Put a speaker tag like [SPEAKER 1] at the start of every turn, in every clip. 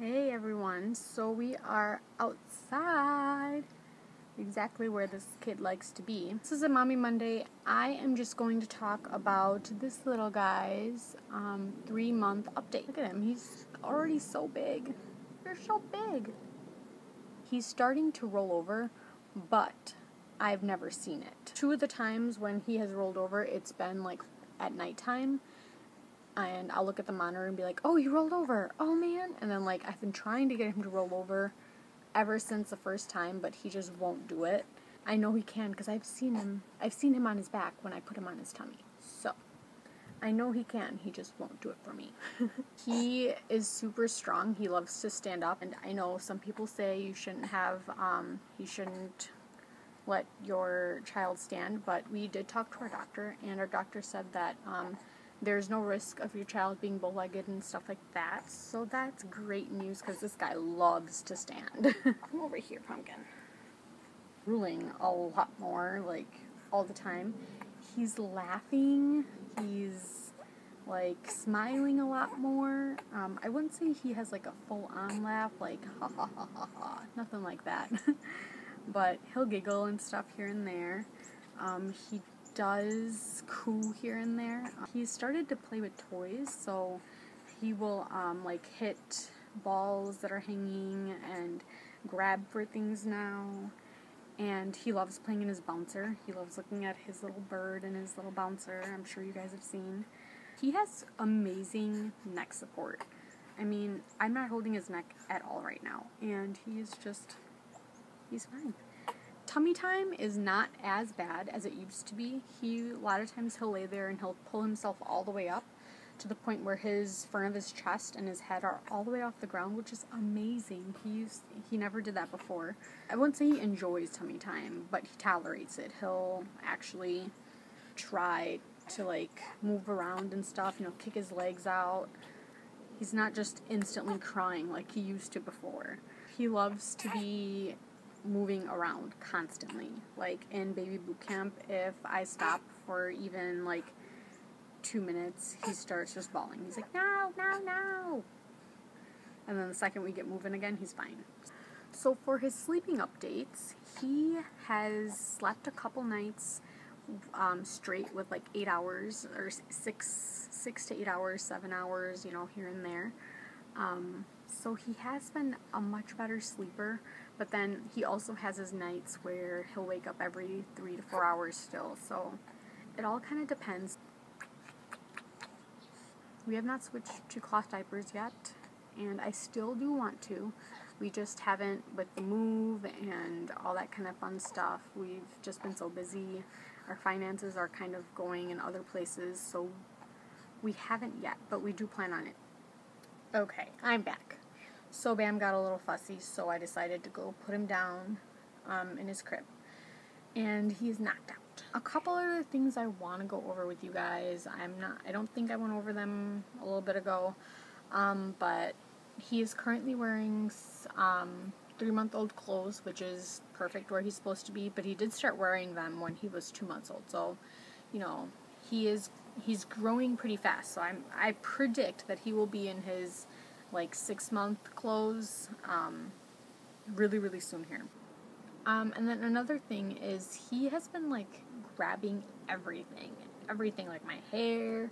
[SPEAKER 1] Hey everyone, so we are outside, exactly where this kid likes to be. This is a Mommy Monday. I am just going to talk about this little guy's um, three month update. Look at him, he's already so big. They're so big. He's starting to roll over, but I've never seen it. Two of the times when he has rolled over, it's been like at nighttime and I'll look at the monitor and be like, "Oh, he rolled over. Oh man." And then like I've been trying to get him to roll over ever since the first time, but he just won't do it. I know he can because I've seen him. I've seen him on his back when I put him on his tummy. So, I know he can. He just won't do it for me. he is super strong. He loves to stand up, and I know some people say you shouldn't have um you shouldn't let your child stand, but we did talk to our doctor, and our doctor said that um, there's no risk of your child being bow-legged and stuff like that. So that's great news because this guy loves to stand. Come over here, pumpkin. Ruling a lot more, like all the time. He's laughing. He's like smiling a lot more. Um, I wouldn't say he has like a full-on laugh, like ha ha ha ha ha, nothing like that. but he'll giggle and stuff here and there. Um, he does coo here and there. He's started to play with toys, so he will um, like hit balls that are hanging and grab for things now. And he loves playing in his bouncer. He loves looking at his little bird and his little bouncer. I'm sure you guys have seen. He has amazing neck support. I mean, I'm not holding his neck at all right now, and he's just, he's fine tummy time is not as bad as it used to be. He a lot of times he'll lay there and he'll pull himself all the way up to the point where his front of his chest and his head are all the way off the ground, which is amazing. He used, he never did that before. I wouldn't say he enjoys tummy time, but he tolerates it. He'll actually try to like move around and stuff, you know, kick his legs out. He's not just instantly crying like he used to before. He loves to be moving around constantly. Like in baby boot camp, if I stop for even like two minutes, he starts just bawling. He's like, no, no, no. And then the second we get moving again, he's fine. So for his sleeping updates, he has slept a couple nights um, straight with like eight hours or six, six to eight hours, seven hours, you know, here and there. Um, so he has been a much better sleeper, but then he also has his nights where he'll wake up every three to four hours still. So it all kind of depends. We have not switched to cloth diapers yet, and I still do want to. We just haven't, with the move and all that kind of fun stuff, we've just been so busy. Our finances are kind of going in other places, so we haven't yet, but we do plan on it. Okay, I'm back. So Bam got a little fussy, so I decided to go put him down um, in his crib. And he's knocked out. A couple other things I want to go over with you guys. I'm not. I don't think I went over them a little bit ago, um, but he is currently wearing um, three-month-old clothes, which is perfect where he's supposed to be. But he did start wearing them when he was two months old. So, you know, he is he's growing pretty fast. So I'm I predict that he will be in his like six month clothes um, really, really soon here. Um, and then another thing is he has been like grabbing everything, everything like my hair,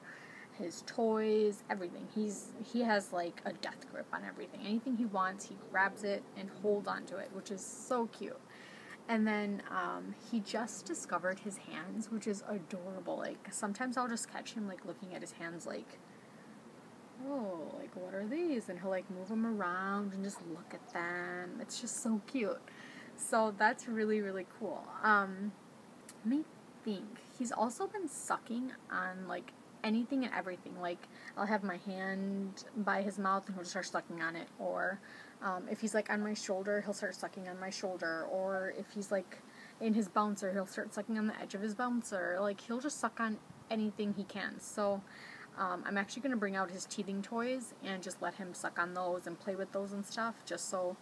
[SPEAKER 1] his toys, everything. He's he has like a death grip on everything. Anything he wants, he grabs it and holds onto it, which is so cute. And then um, he just discovered his hands, which is adorable. Like sometimes I'll just catch him like looking at his hands, like oh, like what are these? And he'll like move them around and just look at them. It's just so cute. So that's really, really cool. Um, let me think. He's also been sucking on like anything and everything. Like I'll have my hand by his mouth and he'll start sucking on it. Or um, if he's like on my shoulder, he'll start sucking on my shoulder. Or if he's like in his bouncer, he'll start sucking on the edge of his bouncer. Like he'll just suck on anything he can. So um, I'm actually going to bring out his teething toys and just let him suck on those and play with those and stuff, just so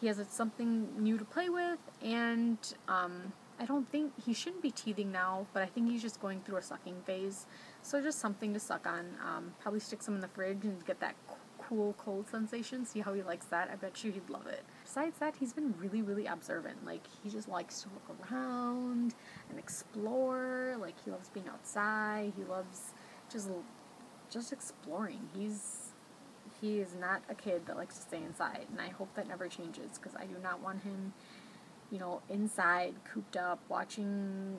[SPEAKER 1] he has something new to play with. And um, I don't think he shouldn't be teething now, but I think he's just going through a sucking phase. So just something to suck on. Um, probably stick some in the fridge and get that cool cold sensation. See how he likes that? I bet you he'd love it. Besides that, he's been really, really observant. Like, he just likes to look around and explore. Like, he loves being outside. He loves just just exploring. He's he is not a kid that likes to stay inside, and I hope that never changes because I do not want him, you know, inside, cooped up, watching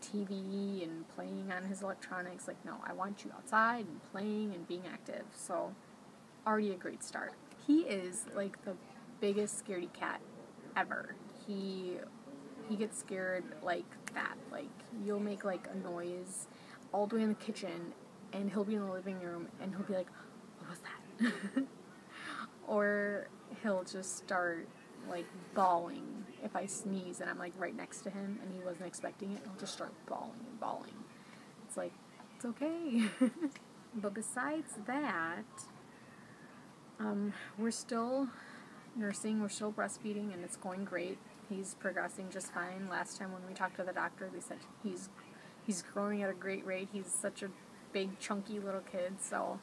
[SPEAKER 1] TV and playing on his electronics. Like, no, I want you outside and playing and being active. So, already a great start. He is like the biggest scaredy cat ever. He he gets scared like that. Like you'll make like a noise all the way in the kitchen and he'll be in the living room and he'll be like, What was that? or he'll just start like bawling if I sneeze and I'm like right next to him and he wasn't expecting it, he'll just start bawling and bawling. It's like, it's okay. but besides that, um, we're still nursing, we're still breastfeeding, and it's going great. He's progressing just fine. Last time when we talked to the doctor, they said he's he's growing at a great rate. He's such a big, chunky little kid, so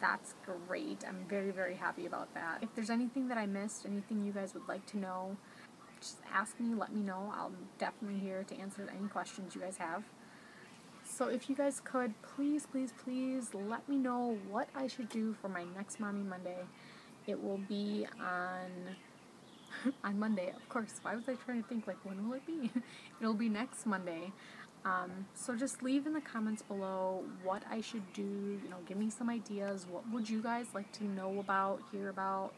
[SPEAKER 1] that's great. I'm very, very happy about that. If there's anything that I missed, anything you guys would like to know, just ask me, let me know. I'm definitely here to answer any questions you guys have. So if you guys could, please, please, please let me know what I should do for my next Mommy Monday. It will be on on Monday, of course. Why was I trying to think like when will it be? It'll be next Monday. Um, so just leave in the comments below what I should do. You know, give me some ideas. What would you guys like to know about, hear about,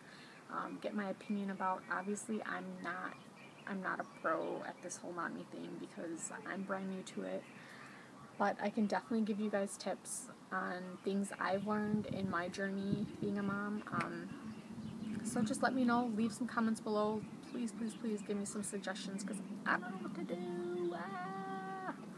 [SPEAKER 1] um, get my opinion about? Obviously, I'm not I'm not a pro at this whole mommy thing because I'm brand new to it. But I can definitely give you guys tips on things I've learned in my journey being a mom. Um, so just let me know. Leave some comments below. Please, please, please give me some suggestions because I don't know what to do.